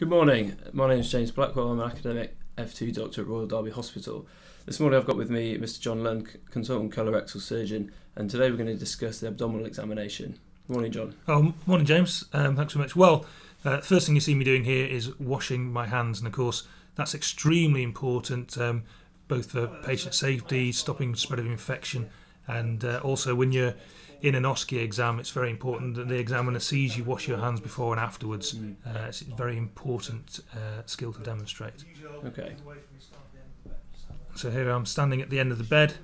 Good morning. My name is James Blackwell. I'm an academic F2 doctor at Royal Derby Hospital. This morning I've got with me Mr. Jon Lund, consultant colorectal surgeon, and today we're going to discuss the abdominal examination. Morning, Jon. Oh, morning, James. Um, thanks very much. Well, uh, first thing you see me doing here is washing my hands, and of course that's extremely important, um, both for patient safety, stopping spread of infection, and uh, also when you're in an OSCE exam, it's very important that the examiner sees you wash your hands before and afterwards. Mm. Uh, it's a very important uh, skill to demonstrate. Okay. So here I'm standing at the end of the bed,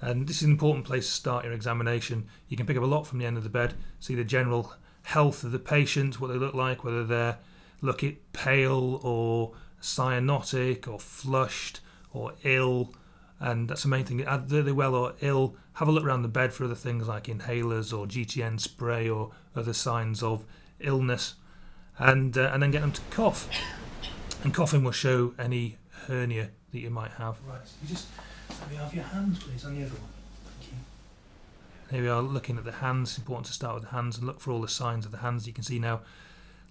and this is an important place to start your examination. You can pick up a lot from the end of the bed, see the general health of the patient, what they look like, whether they're looking pale or cyanotic or flushed or ill, and that's the main thing. Are they well or ill? Have a look around the bed for other things like inhalers or GTN spray or other signs of illness, and uh, and then get them to cough. And coughing will show any hernia that you might have. Right, you just let me have your hands, please, on the other one. Thank you. Here we are looking at the hands. It's important to start with the hands and look for all the signs of the hands. You can see now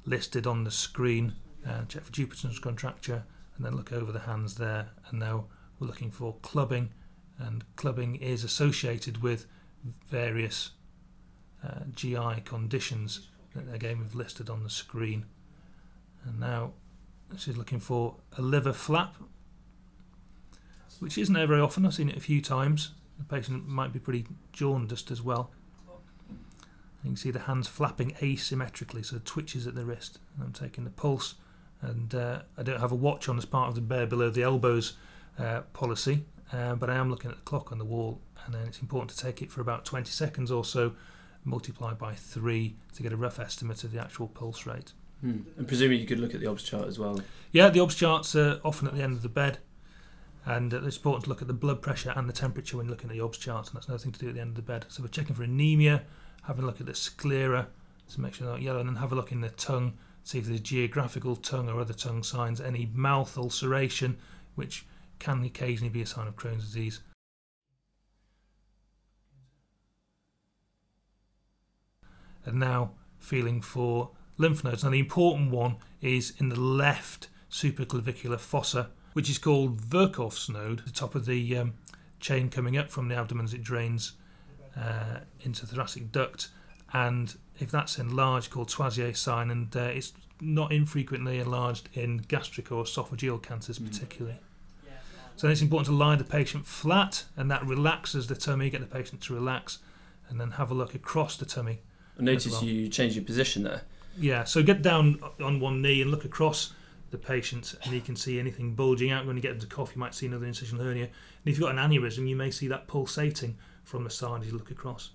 listed on the screen. Uh, check for Dupuytren's contracture and then look over the hands there. And now we're looking for clubbing, and clubbing is associated with various uh, GI conditions that again we've listed on the screen. And now this is looking for a liver flap, which isn't there very often. I've seen it a few times. The patient might be pretty jaundiced as well. You can see the hands flapping asymmetrically, so twitches at the wrist. I'm taking the pulse, and uh, I don't have a watch on as part of the bare below the elbows uh, policy, uh, but I am looking at the clock on the wall, and then it's important to take it for about 20 seconds or so, multiplied by three to get a rough estimate of the actual pulse rate. Hmm. And presumably you could look at the OBS chart as well. Yeah, the OBS charts are often at the end of the bed, and it's important to look at the blood pressure and the temperature when looking at the OBS charts, and that's another thing to do at the end of the bed. So we're checking for anemia, having a look at the sclera to make sure they're not yellow, and then have a look in the tongue, see if there's geographical tongue or other tongue signs, any mouth ulceration, which can occasionally be a sign of Crohn's disease. And now feeling for lymph nodes. Now the important one is in the left supraclavicular fossa, which is called Virchow's node, the top of the um, chain coming up from the abdomen as it drains uh, into the thoracic duct. And if that's enlarged, called Troisier's sign, and uh, it's not infrequently enlarged in gastric or esophageal cancers, Mm. particularly. So then it's important to lie the patient flat, and that relaxes the tummy. Get the patient to relax, and then have a look across the tummy. I noticed well. you change your position there. Yeah, so get down on one knee and look across the patient, and you can see anything bulging out. When you get them to cough, you might see another incisional hernia. And if you've got an aneurysm, you may see that pulsating from the side as you look across.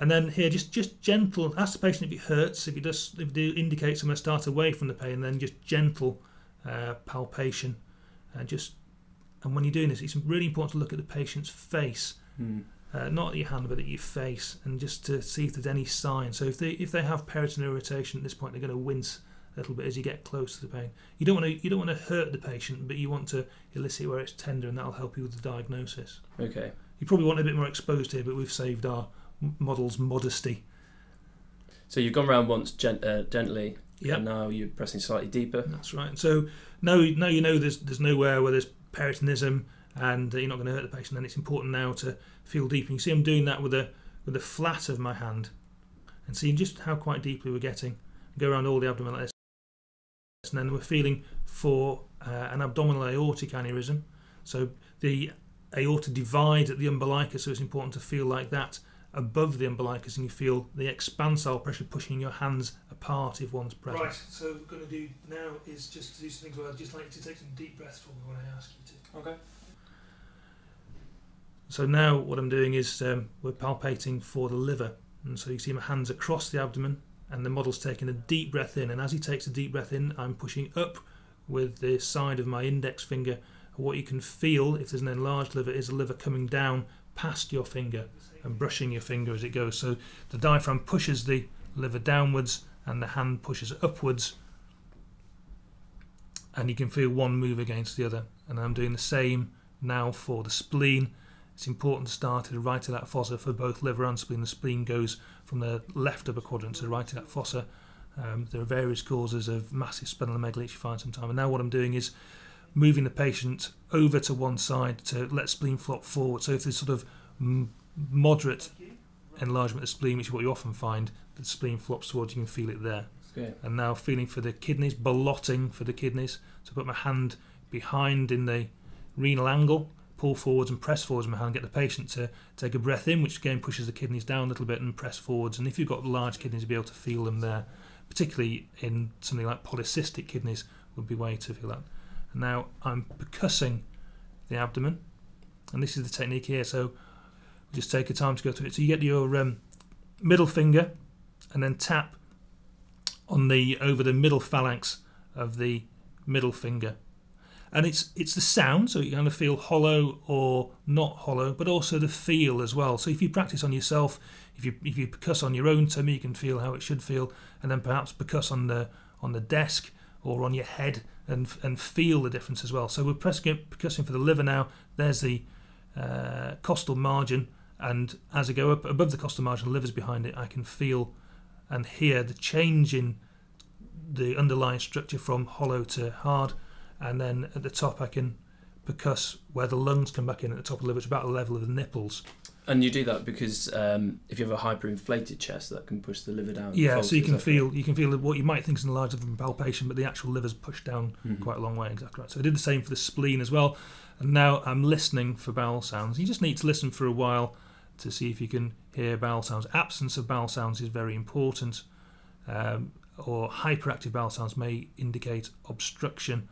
And then here, just just gentle. Ask the patient if it hurts. If it does, if it do indicates I'm going to start away from the pain, then just gentle uh, palpation, and just. And when you're doing this, it's really important to look at the patient's face Hmm. uh, not at your hand but at your face and just to see if there's any sign so if they if they have peritoneal irritation at this point they're going to wince a little bit as you get close to the pain you don't want to you don't want to hurt the patient but you want to elicit where it's tender and that'll help you with the diagnosis Okay. you probably want a bit more exposed here but we've saved our model's modesty So you've gone around once gent- uh, gently, yeah and now you're pressing slightly deeper. that's right. So now now you know there's there's nowhere where there's peritonism and you're not going to hurt the patient then it's important now to feel deep and you see I'm doing that with a with the flat of my hand and seeing just how quite deeply we're getting. Go around all the abdomen like this and then we're feeling for uh, an abdominal aortic aneurysm. So the aorta divides at the umbilicus so it's important to feel like that. Above the umbilicus and you feel the expansile pressure pushing your hands apart if one's present right so what we're going to do now is just to do some things where I'd just like you to take some deep breaths for me when I ask you to Okay. So now what I'm doing is um, we're palpating for the liver. And so you see my hands across the abdomen and the model's taking a deep breath in. And as he takes a deep breath in, I'm pushing up with the side of my index finger. What you can feel if there's an enlarged liver is the liver coming down past your finger and brushing your finger as it goes. So the diaphragm pushes the liver downwards and the hand pushes upwards. And you can feel one move against the other. And I'm doing the same now for the spleen. It's important to start at the right iliac fossa for both liver and spleen. The spleen goes from the left upper quadrant to the right iliac fossa. Um, there are various causes of massive splenomegaly which you find sometimes. And now what I'm doing is moving the patient over to one side to let spleen flop forward. So if there's sort of moderate enlargement of spleen, which is what you often find, the spleen flops towards, you can feel it there. Okay. And now feeling for the kidneys, ballotting for the kidneys. So put my hand behind in the renal angle, pull forwards and press forwards with my hand, get the patient to take a breath in, which again pushes the kidneys down a little bit and press forwards. And if you've got large kidneys, you'll be able to feel them there, particularly in something like polycystic kidneys would be way to feel that. And now I'm percussing the abdomen, and this is the technique here. So just take a time to go through it. So you get your um, middle finger and then tap on the over the middle phalanx of the middle finger. And it's it's the sound, so you kind of feel hollow or not hollow, but also the feel as well. So if you practice on yourself, if you if you percuss on your own tummy, you can feel how it should feel, and then perhaps percuss on the on the desk or on your head and and feel the difference as well. So we're pressing percussing for the liver now. There's the uh, costal margin, and as I go up above the costal margin, the liver's behind it. I can feel and hear the change in the underlying structure from hollow to hard, and then at the top I can percuss where the lungs come back in at the top of the liver. It's about the level of the nipples. And you do that because um, if you have a hyperinflated chest, that can push the liver down. Yeah, so you can feel you can feel what you might think is an enlarged liver palpation, but the actual liver's pushed down? Mhm. quite a long way. Exactly right. So I did the same for the spleen as well, and now I'm listening for bowel sounds. You just need to listen for a while to see if you can hear bowel sounds. Absence of bowel sounds is very important, um, or hyperactive bowel sounds may indicate obstruction.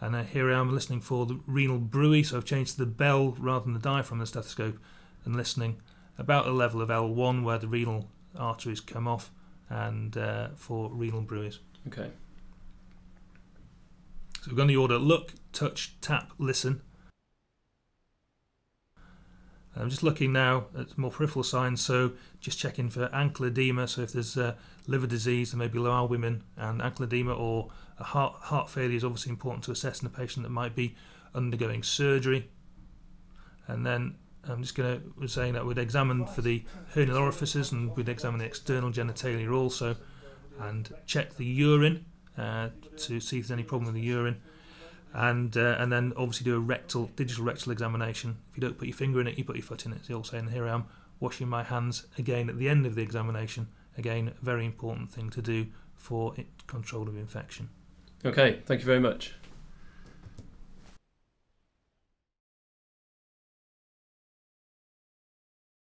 And uh, here I am listening for the renal bruit, so I've changed to the bell rather than the diaphragm of the stethoscope, and listening about the level of L1 where the renal arteries come off, and uh, for renal bruits. Okay. So we've gone the order look, touch, tap, listen. I'm just looking now at more peripheral signs, so just checking for ankle edema. So if there's uh, liver disease, there may be low albumin and ankle edema, or heart heart failure is obviously important to assess in a patient that might be undergoing surgery. And then I'm just going to saying that we'd examine for the hernial orifices and we'd examine the external genitalia also, and check the urine uh, to see if there's any problem with the urine, and uh, and then obviously do a rectal digital rectal examination. If you don't put your finger in it, you put your foot in it. So you'll say, and here I am washing my hands again at the end of the examination. Again, very important thing to do for control of infection. Okay. Thank you very much.